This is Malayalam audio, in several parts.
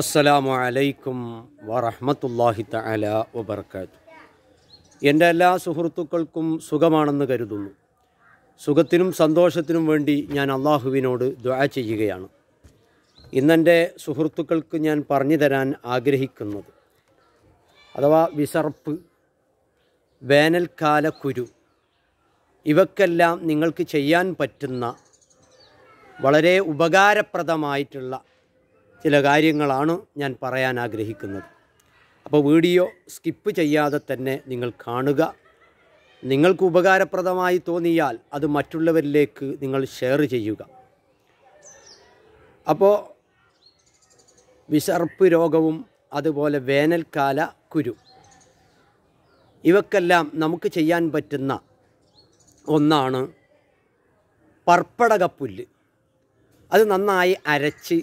അസ്സലാമു അലൈക്കും വറഹ്മത്തുള്ളാഹി തആല വബർക്കാത്തു എന്റെ എല്ലാ സുഹൃത്തുക്കൾക്കും സുഖമാണെന്ന് കരുതുന്നു. സുഖത്തിനും സന്തോഷത്തിനും വേണ്ടി ഞാൻ അള്ളാഹുവിനോട് ദ്വാ ചെയ്യുകയാണ്. ഇന്നെന്റെ സുഹൃത്തുക്കൾക്ക് ഞാൻ പറഞ്ഞു തരാൻ ആഗ്രഹിക്കുന്നത് അഥവാ വിസർപ്പ് വേനൽക്കാല കുരു ഇവക്കെല്ലാം നിങ്ങൾക്ക് ചെയ്യാൻ പറ്റുന്ന വളരെ ഉപകാരപ്രദമായിട്ടുള്ള ചില കാര്യങ്ങളാണ് ഞാൻ പറയാൻ ആഗ്രഹിക്കുന്നത്. അപ്പോൾ വീഡിയോ സ്കിപ്പ് ചെയ്യാതെ തന്നെ നിങ്ങൾ കാണുക. നിങ്ങൾക്ക് ഉപകാരപ്രദമായി തോന്നിയാൽ അത് മറ്റുള്ളവരിലേക്ക് നിങ്ങൾ ഷെയർ ചെയ്യുക. അപ്പോൾ വിശർപ്പ് രോഗവും അതുപോലെ വേനൽക്കാല കുരു ഇവക്കെല്ലാം നമുക്ക് ചെയ്യാൻ പറ്റുന്ന ഒന്നാണ് പർപ്പടകപ്പുല്ല്. അത് നന്നായി അരച്ച്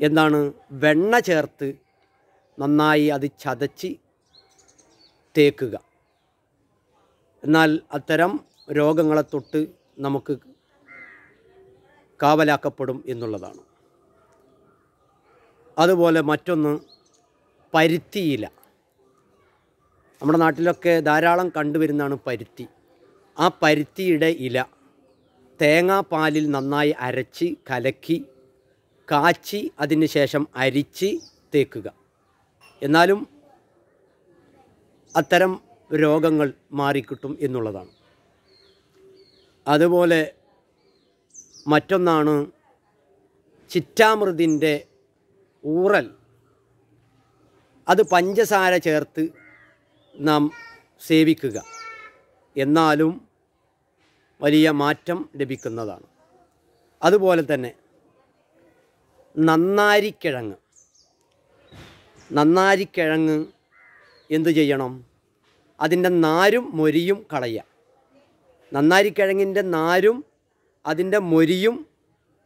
എന്താണ് വെണ്ണ ചേർത്ത് നന്നായി അത് ചതച്ച് തേക്കുക. എന്നാൽ അത്തരം രോഗങ്ങളെ തൊട്ട് നമുക്ക് കാവലാക്കപ്പെടും എന്നുള്ളതാണ്. അതുപോലെ മറ്റൊന്ന് പരുത്തിയില. നമ്മുടെ നാട്ടിലൊക്കെ ധാരാളം കണ്ടുവരുന്നതാണ് പരുത്തി. ആ പരുത്തിയുടെ ഇല തേങ്ങാപ്പാലിൽ നന്നായി അരച്ച് കലക്കി കാച്ചി അതിന് ശേഷം അരിച്ച് തേക്കുക. എന്നാലും അത്തരം രോഗങ്ങൾ മാറിക്കിട്ടും എന്നുള്ളതാണ്. അതുപോലെ മറ്റൊന്നാണ് ചിറ്റാമൃതിന്റെ ഊറൽ. അത് പഞ്ചസാര ചേർത്ത് നാം സേവിക്കുക. എന്നാലും വലിയ മാറ്റം ലഭിക്കുന്നതാണ്. അതുപോലെ തന്നെ നന്നാരിക്കിഴങ്ങ്. നന്നാരിക്കിഴങ്ങ് എന്തു ചെയ്യണം? അതിന്റെ നാരും മൊരിയും കളയുക. നന്നാരിക്കിഴങ്ങിന്റെ നാരും അതിന്റെ മൊരിയും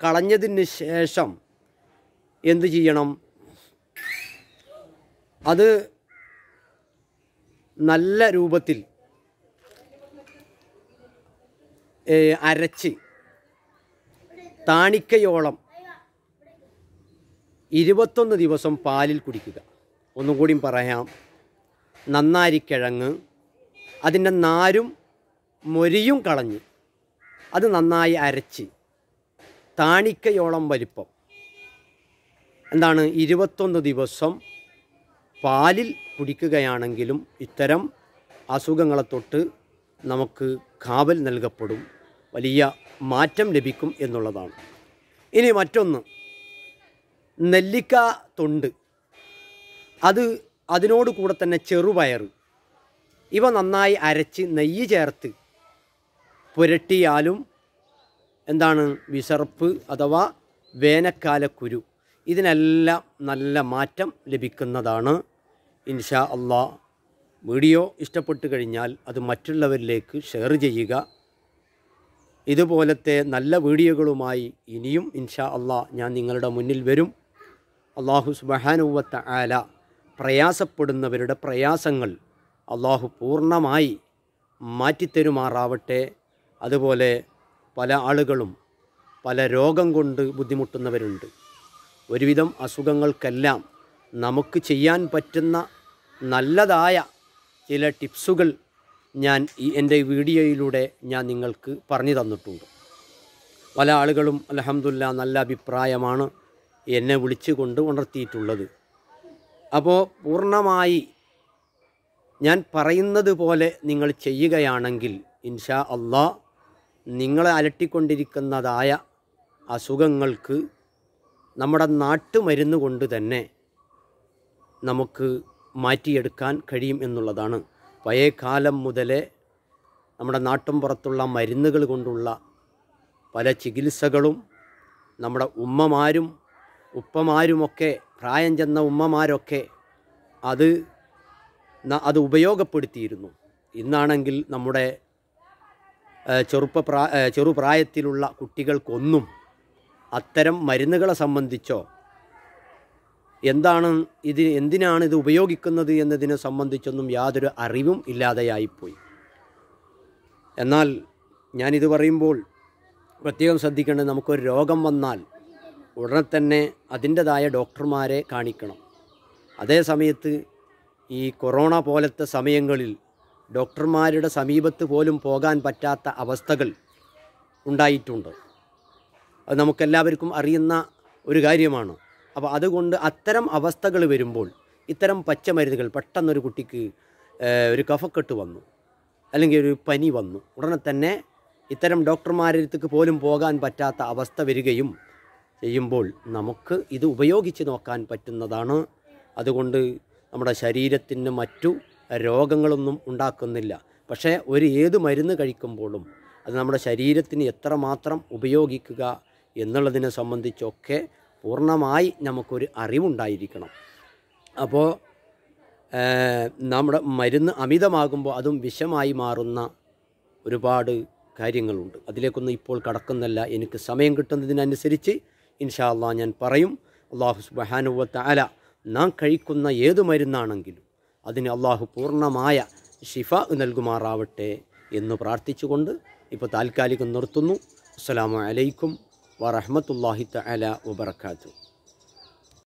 കളഞ്ഞതിന് ശേഷം എന്തു ചെയ്യണം? അത് നല്ല രൂപത്തിൽ അരച്ച് താണിക്കയോളം ഇരുപത്തൊന്ന് ദിവസം പാലിൽ കുടിക്കുക. ഒന്നും കൂടിയും പറയാം. നന്നാരിക്കിഴങ്ങ് അതിന്റെ നാരും മൊരിയും കളഞ്ഞ് അത് നന്നായി അരച്ച് താണിക്കയോളം വലിപ്പം. എന്താണ്? ഇരുപത്തൊന്ന് ദിവസം പാലിൽ കുടിക്കുകയാണെങ്കിലും ഇത്തരം അസുഖങ്ങളെ തൊട്ട് നമുക്ക് കാവൽ നൽകപ്പെടും. വലിയ മാറ്റം ലഭിക്കും എന്നുള്ളതാണ്. ഇനി മറ്റൊന്ന്. നെല്ലിക്ക തൊണ്ട്. അത് അതിനോട് കൂടെ തന്നെ ചെറുപയർ ഇവ നന്നായി അരച്ച് നെയ്യ് ചേർത്ത് പുരട്ടിയാലും എന്താണ് വിസർപ്പ് അഥവാ കുരു ഇതിനെല്ലാം നല്ല മാറ്റം ലഭിക്കുന്നതാണ്. ഇൻഷാ അള്ളാ. വീഡിയോ ഇഷ്ടപ്പെട്ട് കഴിഞ്ഞാൽ അത് മറ്റുള്ളവരിലേക്ക് ഷെയർ ചെയ്യുക. ഇതുപോലത്തെ നല്ല വീഡിയോകളുമായി ഇനിയും ഇൻഷാ അള്ളാ ഞാൻ നിങ്ങളുടെ മുന്നിൽ വരും. അള്ളാഹു സുബഹാനുവത്ത ആല പ്രയാസപ്പെടുന്നവരുടെ പ്രയാസങ്ങൾ അള്ളാഹു പൂർണമായി മാറ്റിത്തരുമാറാവട്ടെ. അതുപോലെ പല ആളുകളും പല രോഗം കൊണ്ട് ബുദ്ധിമുട്ടുന്നവരുണ്ട്. ഒരുവിധം അസുഖങ്ങൾക്കെല്ലാം നമുക്ക് ചെയ്യാൻ പറ്റുന്ന നല്ലതായ ചില ടിപ്സുകൾ ഞാൻ ഈ എന്റെ വീഡിയോയിലൂടെ ഞാൻ നിങ്ങൾക്ക് പറഞ്ഞു തന്നിട്ടുണ്ട്. പല ആളുകളും അലഹമുല്ല നല്ല അഭിപ്രായമാണ്. എന്നെ വിളിച്ചുകൊണ്ട് ഉണർത്തിയിട്ടുള്ളത്. അപ്പോൾ പൂർണമായി ഞാൻ പറയുന്നത് പോലെ നിങ്ങൾ ചെയ്യുകയാണെങ്കിൽ ഇൻഷാ അള്ളാ നിങ്ങളെ അലട്ടിക്കൊണ്ടിരിക്കുന്നതായ അസുഖങ്ങൾക്ക് നമ്മുടെ നാട്ടുമരുന്ന് കൊണ്ട് തന്നെ നമുക്ക് മാറ്റിയെടുക്കാൻ കഴിയും എന്നുള്ളതാണ്. പഴയ കാലം മുതലേ നമ്മുടെ നാട്ടും പുറത്തുള്ള മരുന്നുകൾ കൊണ്ടുള്ള പല ചികിത്സകളും നമ്മുടെ ഉമ്മമാരും ഉപ്പമാരുമൊക്കെ പ്രായം ചെന്ന ഉമ്മമാരൊക്കെ അത് അത് ഉപയോഗപ്പെടുത്തിയിരുന്നു. ഇന്നാണെങ്കിൽ നമ്മുടെ ചെറുപ്പ പ്രാ ചെറുപ്രായത്തിലുള്ള കുട്ടികൾക്കൊന്നും അത്തരം മരുന്നുകളെ സംബന്ധിച്ചോ എന്താണ് ഇത് എന്തിനാണ് ഇത് ഉപയോഗിക്കുന്നത് എന്നതിനെ സംബന്ധിച്ചൊന്നും യാതൊരു അറിവും ഇല്ലാതെയായിപ്പോയി. എന്നാൽ ഞാനിത് പറയുമ്പോൾ പ്രത്യേകം ശ്രദ്ധിക്കേണ്ടത് നമുക്കൊരു രോഗം വന്നാൽ ഉടനെ തന്നെ അതിന്റെതായ ഡോക്ടർമാരെ കാണിക്കണം. അതേ സമയത്ത് ഈ കൊറോണ പോലത്തെ സമയങ്ങളിൽ ഡോക്ടർമാരുടെ സമീപത്ത് പോലും പോകാൻ പറ്റാത്ത അവസ്ഥകൾ ഉണ്ടായിട്ടുണ്ട്. അത് നമുക്കെല്ലാവർക്കും അറിയുന്ന ഒരു കാര്യമാണ്. അപ്പോൾ അതുകൊണ്ട് അത്തരം അവസ്ഥകൾ വരുമ്പോൾ ഇത്തരം പച്ചമരുന്നുകൾ പെട്ടെന്നൊരു കുട്ടിക്ക് ഒരു കഫക്കെട്ട് വന്നു. അല്ലെങ്കിൽ ഒരു പനി വന്നു. ഉടനെ തന്നെ ഇത്തരം ഡോക്ടർമാരുടെ അടുത്തേക്ക് പോലും പോകാൻ പറ്റാത്ത അവസ്ഥ വരികയും ചെയ്യുമ്പോൾ നമുക്ക് ഇത് ഉപയോഗിച്ച് നോക്കാൻ പറ്റുന്നതാണ്. അതുകൊണ്ട് നമ്മുടെ ശരീരത്തിന് മറ്റു രോഗങ്ങളൊന്നും ഉണ്ടാക്കുന്നില്ല. പക്ഷേ ഒരു ഏത് മരുന്ന് കഴിക്കുമ്പോഴും അത് നമ്മുടെ ശരീരത്തിന് എത്രമാത്രം ഉപയോഗിക്കുക എന്നുള്ളതിനെ സംബന്ധിച്ചൊക്കെ പൂർണമായി നമുക്കൊരു അറിവുണ്ടായിരിക്കണം. അപ്പോൾ നമ്മുടെ മരുന്ന് അമിതമാകുമ്പോൾ അതും വിഷമായി മാറുന്ന ഒരുപാട് കാര്യങ്ങളുണ്ട്. അതിലേക്കൊന്നും ഇപ്പോൾ കടക്കുന്നില്ല. എനിക്ക് സമയം കിട്ടുന്നതിനനുസരിച്ച് ഇൻഷാ ഞാൻ പറയും. അള്ളാഹു സുബഹാനുവത്ത അല നാം കഴിക്കുന്ന ഏത് മരുന്നാണെങ്കിലും അതിന് അള്ളാഹു പൂർണമായ ഷിഫ നൽകുമാറാവട്ടെ എന്ന് പ്രാർത്ഥിച്ചുകൊണ്ട് ഇപ്പോൾ താൽക്കാലികം നിർത്തുന്നു. അസ്സാം അലൈക്കും വറഹമത്തല്ലാഹി തആല വബറകാതുഹു.